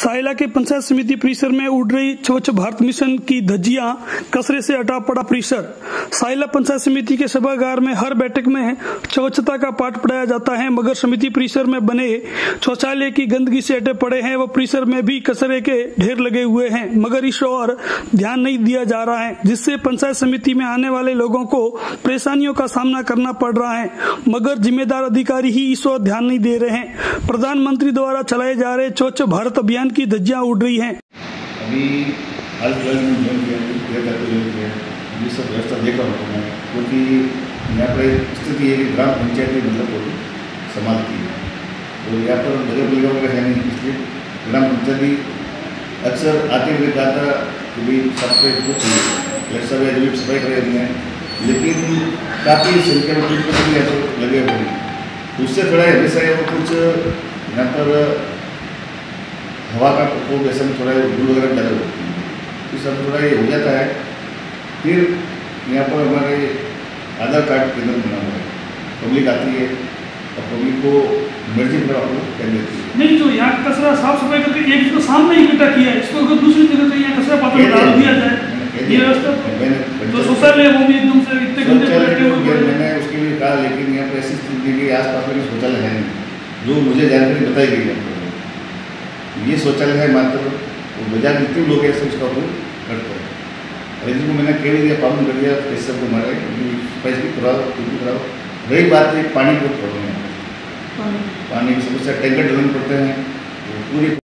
साइला के पंचायत समिति परिसर में उड़ रही स्वच्छ भारत मिशन की धज्जियाँ कसरे से अटा पड़ा परिसर। साइला पंचायत समिति के सभागार में हर बैठक में स्वच्छता का पाठ पढ़ाया जाता है, मगर समिति परिसर में बने शौचालय की गंदगी से अटे पड़े हैं व परिसर में भी कचरे के ढेर लगे हुए हैं। मगर इस ओर ध्यान नहीं दिया जा रहा है, जिससे पंचायत समिति में आने वाले लोगों को परेशानियों का सामना करना पड़ रहा है। मगर जिम्मेदार अधिकारी ही इस ध्यान नहीं दे रहे हैं। प्रधानमंत्री द्वारा चलाए जा रहे स्वच्छ भारत अभियान की धज्जियाँ उड़ रही हैं। अभी ज्वाइन किया ये सब व्यवस्था देखा क्योंकि यहाँ पर स्थिति है कि ग्राम पंचायत मतलब को है। तो यहाँ पर नगर निगम का है नहीं, इसलिए ग्राम पंचायत अक्सर आते हुए कहा था कि भाई कुछ सब सफ़ाई करे हुए हैं लेकिन काफ़ी संख्या में लगे हुए हैं। तो उससे थोड़ा हमेशा कुछ, यहाँ पर हवा का प्रकोप ऐसे में थोड़ा धूल वगैरह ज़्यादा होती है। इस सब थोड़ा ये हो जाता है। फिर यहाँ पर हमारे आधार कार्ड केंद्र बना हुआ है। पब्लिक आती है और पब्लिक को मर्ज़ी पर आपको कर देती है। नहीं जो यहाँ कचरा साफ़ सफ़ाई करके एक तो सामने ही इकट्ठा किया है। इसको अगर दूसरी जगह से यहाँ कचरा पात्र डाल दिया जाए। व्यवस्था शौचालय वो भी एकदम से इतने गंदे शौचालय हुए मैंने उसके लिए कहा लेकिन यहाँ पर ऐसी स्थिति कि आस पास में शौचालय है नहीं। जो मुझे जानकारी बताई गई है। ये शौचालय है मात्र बाज़ार जितने लोग हैं उसका उपयोग करते हैं। और जिनको मैंने कह दिया पालन कर दिया इस सबको हमारे पैसे भी कराओ कुछ भी कराओ। रही बात है पानी को प्रॉब्लम है। पानी। की समस्या टैंकर डालने पड़ते हैं पूरी